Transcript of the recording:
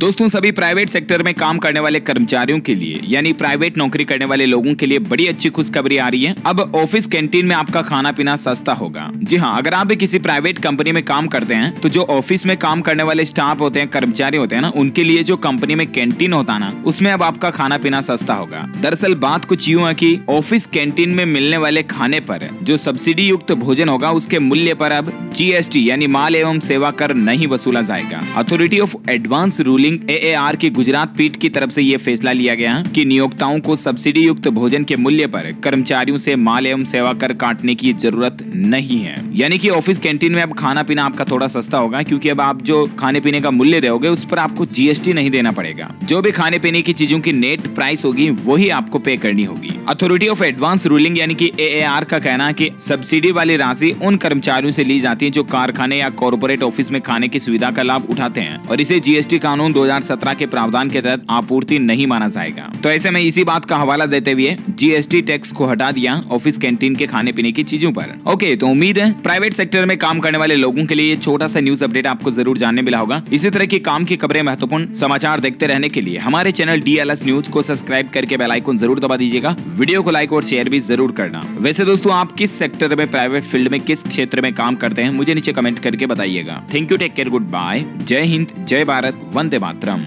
दोस्तों सभी private sector में काम करने वाले कर्मचारियों के लिए, यानी प्राइवेट नौकरी करने वाले लोगों के लिए बड़ी अच्छी खुशखबरी आ रही है। अब ऑफ़िस कैंटीन में आपका खाना पीना सस्ता होगा। जी हाँ अगर आप भी किसी प्राइवेट कंपनी में काम करते हैं तो जो ऑफ़िस में काम करने वाले स्टाफ होते हैं, कर्मचारी होते हैं ना, उनके लिए जो कंपनी में कैंटीन होता ना, उसमें अब आपका खाना पीना सस्ता होगा। दरअसल बात कुछ यूँ है की ऑफ़िस कैंटीन में मिलने वाले खाने पर जो सब्सिडी युक्त भोजन होगा, उसके मूल्य पर अब जीएसटी यानी माल एवं सेवा कर नहीं वसूला जाएगा। Authority of advance ruling AAR की गुजरात पीठ की तरफ़ से ये फैसला लिया गया कि नियोक्ताओं को सब्सिडी युक्त भोजन के मूल्य पर कर्मचारियों से माल एवं सेवा कर काटने की ज़रूरत नहीं है। यानी कि ऑफ़िस कैंटीन में अब खाना पीना आपका थोड़ा सस्ता होगा, क्योंकि अब आप जो खाने पीने का मूल्य दोगे उस पर आपको जीएसटी नहीं देना पड़ेगा। जो भी खाने पीने की चीज़ों की नेट प्राइस होगी, वही आपको पे करनी होगी। अथॉरिटी ऑफ़ एडवांस रूलिंग यानी कि एएआर का कहना है कि सब्सिडी वाली राशि उन कर्मचारियों से ली जाती है जो कारखाने या कॉरपोरेट ऑफ़िस में खाने की सुविधा का लाभ उठाते हैं, और इसे जीएसटी कानून 2017 के प्रावधान के तहत आपूर्ति नहीं माना जाएगा। तो ऐसे में इसी बात का हवाला देते हुए जीएसटी टैक्स को हटा दिया ऑफ़िस कैंटीन के खाने पीने की चीज़ों पर। ओके तो उम्मीद है प्राइवेट सेक्टर में काम करने वाले लोगों के लिए ये छोटा सा न्यूज़ अपडेट आपको ज़रूर जानने मिला होगा। इसी तरह की काम की खबरें महत्वपूर्ण समाचार देखते रहने के लिए हमारे चैनल डीएलएस न्यूज़ को सब्सक्राइब करके बेलाइकन ज़रूर दबा दीजिएगा। वीडियो को लाइक और शेयर भी ज़रूर करना। वैसे दोस्तों, आप किस सेक्टर में प्राइवेट फ़ील्ड में किस क्षेत्र में काम करते हैं, मुझे नीचे कमेंट करके बताइएगा। Thank you, take care, good bye. जय हिंद, जय भारत, वंदे मातरम।